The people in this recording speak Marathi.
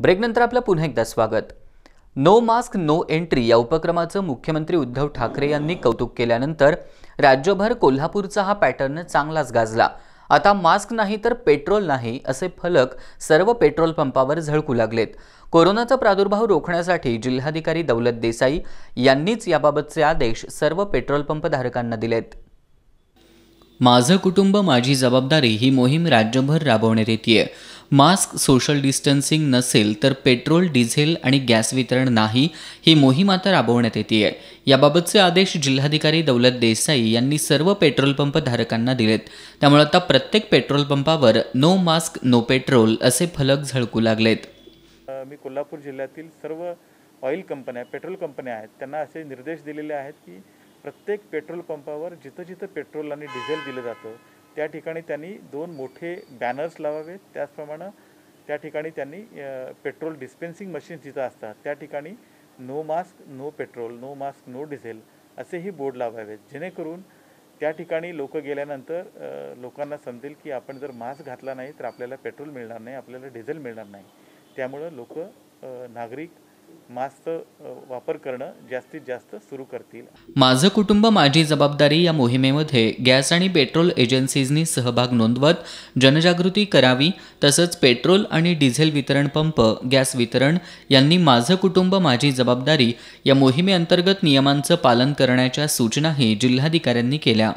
ब्रेकनंतर आपलं पुन्हा एकदा स्वागत. नो मास्क नो एंट्री या उपक्रमाचं मुख्यमंत्री उद्धव ठाकरे यांनी कौतुक केल्यानंतर राज्यभर कोल्हापूरचा हा पॅटर्न चांगलाच गाजला. आता मास्क नाही तर पेट्रोल नाही असे फलक सर्व पेट्रोल पंपावर झळकू लागलेत. कोरोनाचा प्रादुर्भाव रोखण्यासाठी जिल्हाधिकारी दौलत देसाई यांनीच याबाबतचे आदेश सर्व पेट्रोल पंप धारकांना दिलेत. माझं कुटुंब माझी जबाबदारी ही मोहीम राज्यभर राबवण्यात येते मास्क सोशल डिस्टन्सिंग नसेल तर पेट्रोल डिझेल आणि गॅस वितरण नाही ही मोहीम आता राबवण्यात येते आहे याबाबतचे आदेश जिल्हाधिकारी दौलत देसाई यांनी सर्व पेट्रोल पंप धारकांना दिलेत. त्यामुळे आता प्रत्येक पेट्रोल पंपावर नो मास्क नो पेट्रोल असे फलक झळकू लागलेत. मी कोल्हापूर जिल्ह्यातील सर्व ऑइल कंपन्या पेट्रोल कंपन्या आहेत त्यांना असे निर्देश दिलेले आहेत की प्रत्येक पेट्रोल पंपावर जिथं जिथं पेट्रोल आणि डिझेल दिलं जातं त्या ठिकाणी त्यांनी दोन मोठे बॅनर्स लावावेत. त्याचप्रमाणे त्या ठिकाणी त्यांनी पेट्रोल डिस्पेन्सिंग मशीन्स जिथं असतात त्या ठिकाणी no mask no petrol no mask no diesel असेही बोर्ड लावावेत. जेणेकरून त्या ठिकाणी लोक गेल्यानंतर लोकांना समजेल की आपण जर मास्क घातला नाही तर आपल्याला पेट्रोल मिळणार नाही आपल्याला डिझेल मिळणार नाही. त्यामुळं लोक नागरिक मास्कचा वापर करणं जास्तीत जास्त सुरू करतील. माझं कुटुंब माझी जबाबदारी या मोहिमेमध्ये गॅस आणि पेट्रोल एजन्सीजनी सहभाग नोंदवत जनजागृती करावी तसंच पेट्रोल आणि डिझेल वितरण पंप गॅस वितरण यांनी माझं कुटुंब माझी जबाबदारी या मोहिमेअंतर्गत नियमांचं पालन करण्याच्या सूचनाही जिल्हाधिकाऱ्यांनी केल्या.